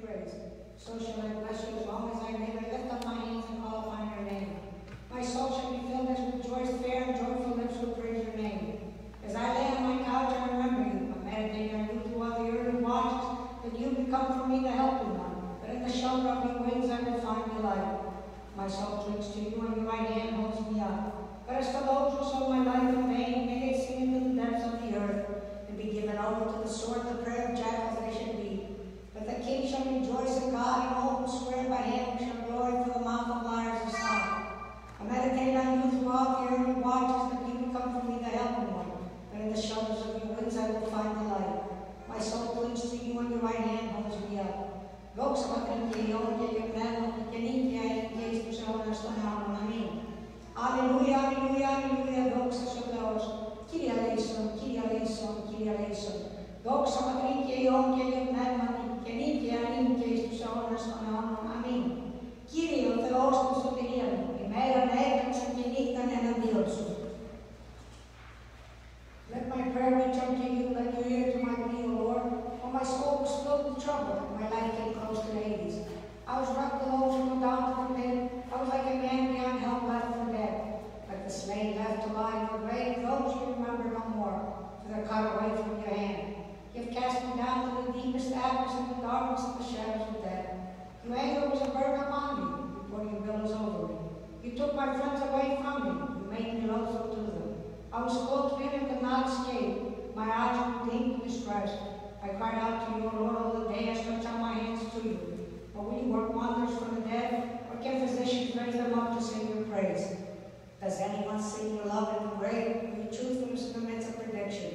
praise. So shall I bless you as long as I live. I lift up my hands and call upon your name. My soul shall be filled as with joy, fair and joyful lips will praise your name. As I lay on my couch, I remember you. I meditate on you throughout the early watches, that you become for me the helping one. But in the shelter of your wings I will find delight. My soul clings to you, and your right hand holds me up. But as for those who sold my life δόξα πατρών και ιών και για πνεύμα και νίκαια ηλικία εις τους αιώνας των αιώνων. Αμήν. Αλληλούια, αλληλούια, αλληλούια, δόξα σου Θεός. Κύριε Λέησον, Κύριε Λέησον, Κύριε Λέησον. Δόξα πατρών και ιών και για πνεύμα I was those who go down the pit. I was like a man beyond help left for dead. Like the slain left to lie the grave, those you remember no more, for they're cut away from your hand. You have cast me down to the deepest abyss and the darkness of the shadows of death. Your anger was a burden upon me before your billows over me. You took my friends away from me. You made me loathsome to them. I was clothed in and could not escape. My eyes were deep in distress. I cried out to you, Lord, all the day. I stretched out my hands to you. Will you work wonders for the dead? Or can physicians raise them up to sing your praise? Does anyone sing your love in the grave? Are you truthfulness in the midst of prediction?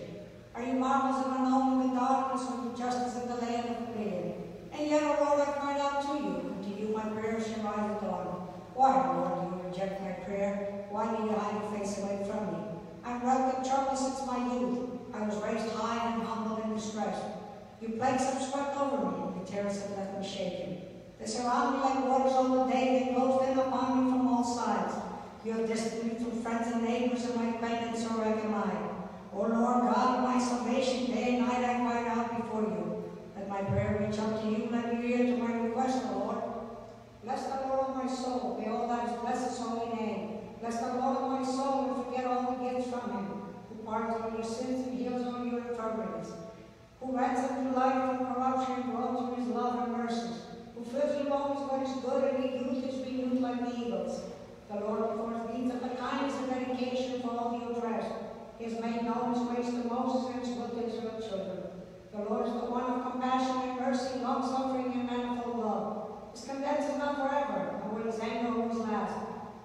Are you marvelous and unknown in the darkness, or you justice in the land of the dead? And yet, O Lord, I cried out to you, and to you my prayers shall rise at dawn. Why, Lord, do you reject my prayer? Why do you hide your face away from me? I'm wrecked with trouble since my youth. I was raised high and humbled and distressed. Your plagues have swept over me, and your terrors have left me shaken. They surround me like waters all the day, they close in upon me from all sides. You have distanced me friends and neighbors, and my acquaintance so reckon I. O Lord God my salvation, day and night I cry out before you. Let my prayer reach up to you, let your hear to my request, O Lord. Bless the Lord of my soul, may all that is blessed his holy name. Bless the Lord of my soul, and forget all the gifts from him, who pardons all your sins and heals all your infirmities, who ransoms your life from corruption and dwells in his love and mercies, bones with what is good, and he youth is renewed like the eagles. The Lord performs deeds of the kindness and dedication for all the oppressed. He has made known his ways to Moses and his will to children. The Lord is the one of compassion and mercy, long-suffering and manifold love. His contempt is not forever, nor will his anger always last.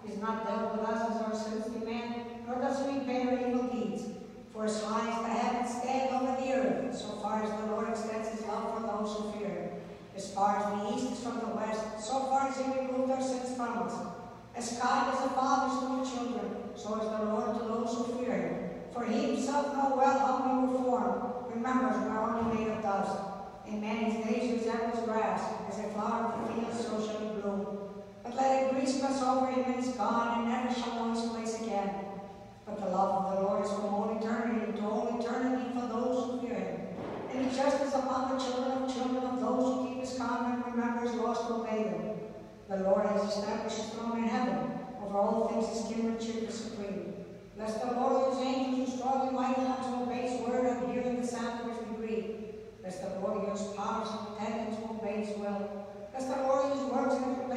He has not dealt with us as our sins demand, nor does he repay our evil deeds. For as high as the heavens stand over the earth, so far as the Lord extends his love for those who fear. As far as the east is from the west, so far as he removed our sins from us. As kind as a father to the children, so is the Lord to those who fear him. For he himself know well how we were formed, remembers we are only made of dust. In man's days resembles grass, as a flower of the field, so shall he bloom. But let a breeze pass over him and is gone, and never shall know his place again. But the love of the Lord is from all eternity to all eternity for those who fear him. And his justice upon the children of children of those who and to obey. The Lord has established his throne in heaven. Over all things his kingship is supreme. Bless the Lord his angels who strongly mighty hands to obey his word and hearing the sound of his decree. Bless the Lord his powers and who obey his will. Bless the Lord his works in